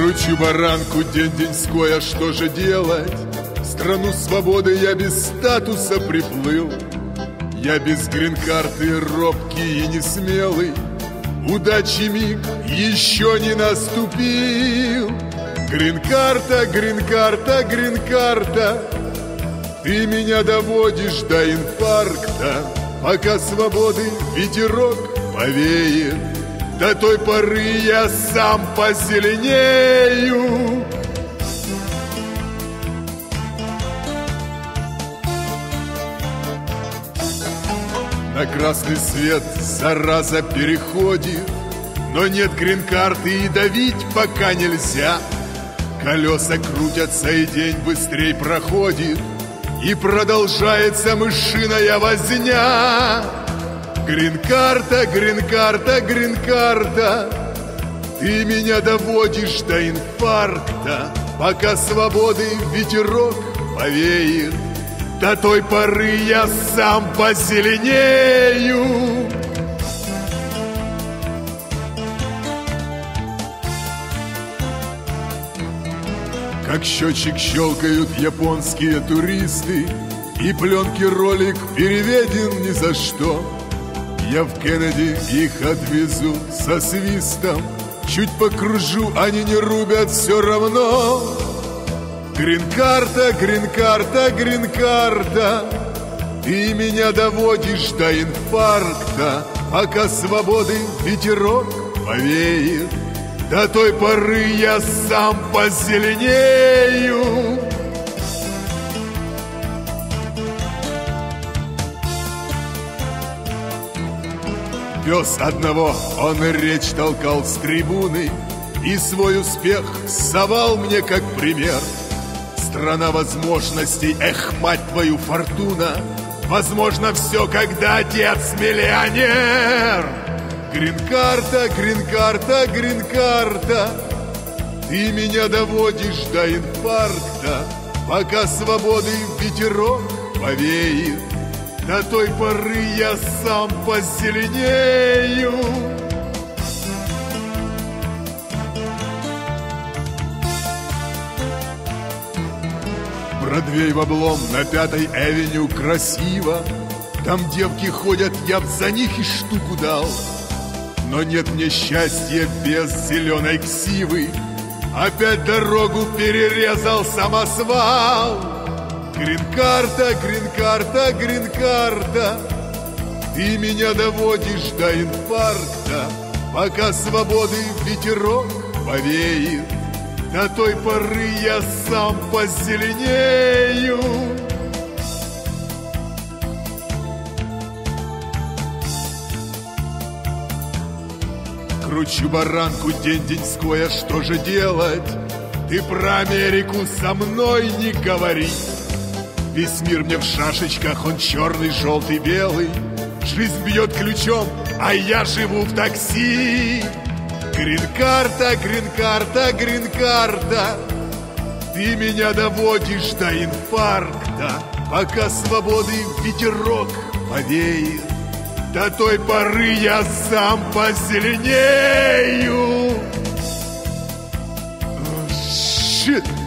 Кручу баранку день-деньской, а что же делать? В страну свободы я без статуса приплыл. Я без грин-карты робкий и не смелый. Удачи миг еще не наступил. Грин-карта, грин-карта, грин-карта. Ты меня доводишь до инфаркта Пока свободы ветерок повеет До той поры я сам позеленею. На красный свет зараза переходит Но нет грин-карты и давить пока нельзя. Колеса крутятся и день быстрей проходит И продолжается мышиная возня Грин-карта, грин-карта, грин-карта. Ты меня доводишь до инфаркта Пока свободы ветерок повеет. До той поры я сам позеленею. Как счетчик щелкают японские туристы И пленки ролик переведен ни за что Я в Кеннеди их отвезу со свистом. Чуть покружу, они не рубят все равно. Грин-карта, грин-карта, грин-карта. Ты меня доводишь до инфаркта Пока свободы ветерок повеет. До той поры я сам позеленею Пес одного, он речь толкал с трибуны И свой успех совал мне как пример. Страна возможностей, эх, мать твою, фортуна! Возможно все, когда отец миллионер! Грин-карта, грин-карта, грин-карта! Ты меня доводишь до инфаркта Пока свободы ветерок повеет До той поры я сам позеленею. Бродвей в облом на пятой авеню красиво. Там девки ходят, я б за них и штуку дал. Но нет мне счастья без зеленой ксивы. Опять дорогу перерезал самосвал Грин-карта, грин-карта, грин-карта. Ты меня доводишь до инфаркта Пока свободы ветерок повеет. До той поры я сам позеленею. Кручу баранку день-деньской, а что же делать? Ты про Америку со мной не говори Весь мир мне в шашечках, он черный, желтый, белый Жизнь бьет ключом, а я живу в такси Грин-карта, грин-карта, грин-карта Ты меня доводишь до инфаркта Пока свободы ветерок повеет до той поры я сам позеленею. Shit.